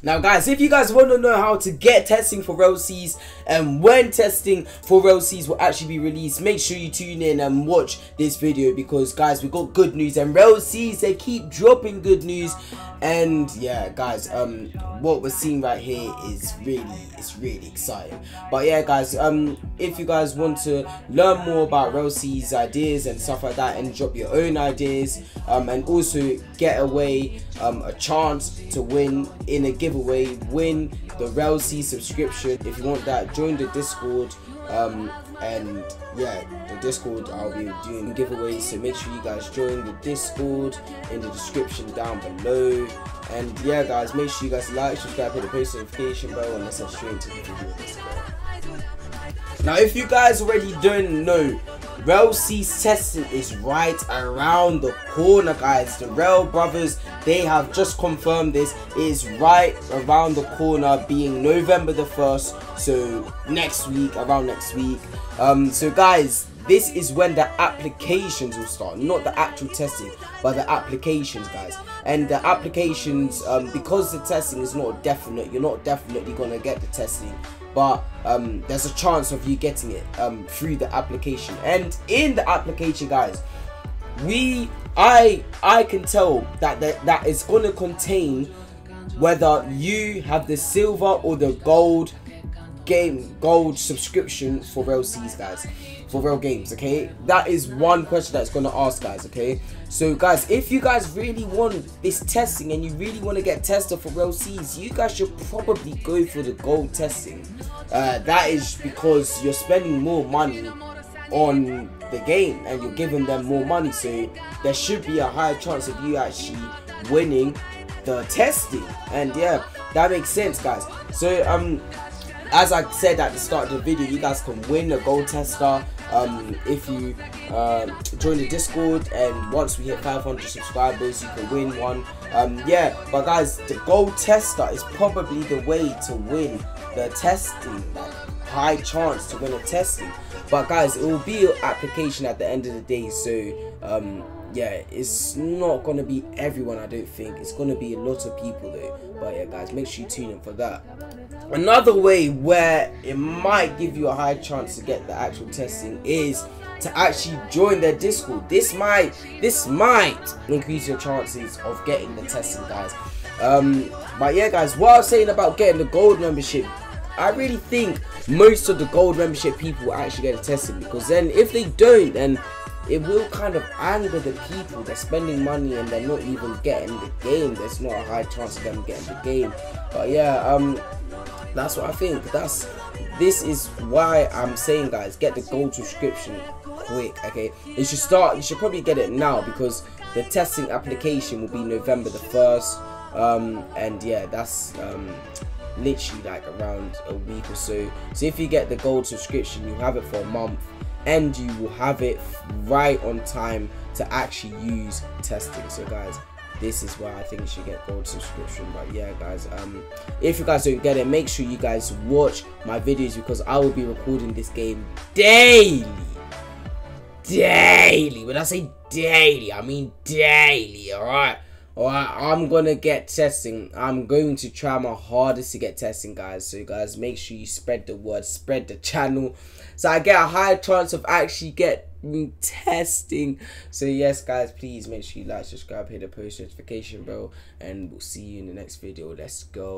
Now guys, if you guys want to know how to get testing for Rell Seas and when testing for Rell Seas will actually be released, make sure you tune in and watch this video because guys, we got good news and Rell Seas, they keep dropping good news. And yeah guys um what we're seeing right here is really it's really exciting. But yeah guys um if you guys want to learn more about RLC's ideas and stuff like that and drop your own ideas um and also get away um a chance to win in a giveaway win the RLC subscription. If you want that join the discord um and yeah the discord i'll be doing giveaways. So make sure you guys join the discord in the description down below. And yeah guys make sure you guys like subscribe hit the post notification bell and let's head straight into the video. Now if you guys already don't know RLC's testing is right around the corner guys. The Rel brothers they have just confirmed this it is right around the corner being November the 1st so next week around next week. Um so guys this is when the applications will start not the actual testing but the applications guys. And the applications um, because the testing is not definite you're not definitely gonna get the testing but um, there's a chance of you getting it um, through the application. And in the application guys we i i can tell that that, that it's going to contain whether you have the silver or the gold game gold subscription for real Rell Seas guys. For real games okay? That is one question that's gonna ask guys okay? So guys if you guys really want this testing and you really want to get tested for real Rell Seas you guys should probably go for the gold testing. Uh, that is because you're spending more money on the game and you're giving them more money so there should be a higher chance of you actually winning the testing and yeah that makes sense guys so um as I said at the start of the video, you guys can win a gold tester um, if you uh, join the Discord. And once we hit 500 subscribers, you can win one. Um, yeah, but guys, the gold tester is probably the way to win the testing. Like, high chance to win a testing. But guys, it will be application at the end of the day. So um, yeah, it's not gonna be everyone. I don't think it's gonna be a lot of people though. But yeah, guys, make sure you tune in for that. Another way where it might give you a high chance to get the actual testing is to actually join their Discord. This might this might increase your chances of getting the testing, guys. Um, but yeah, guys, what I was saying about getting the gold membership, I really think most of the gold membership people actually get testing because then if they don't, then it will kind of anger the people they're spending money and they're not even getting the game there's not a high chance of them getting the game but yeah um that's what I think. That's this is why I'm saying, guys, get the gold subscription quick. Okay, you should start. You should probably get it now because the testing application will be November the first. Um, and yeah, that's um, literally like around a week or so. So if you get the gold subscription, you have it for a month and you will have it right on time to actually use testing. So guys, this is why I think you should get gold subscription. But yeah, guys, um, if you guys don't get it, make sure you guys watch my videos because I will be recording this game daily. Daily. When I say daily, I mean daily. All right. Alright, I'm gonna get testing. I'm going to try my hardest to get testing, guys. So, guys, make sure you spread the word, spread the channel, so I get a higher chance of actually get me testing. So, yes, guys, please make sure you like, subscribe, hit the post notification bell, and we'll see you in the next video. Let's go.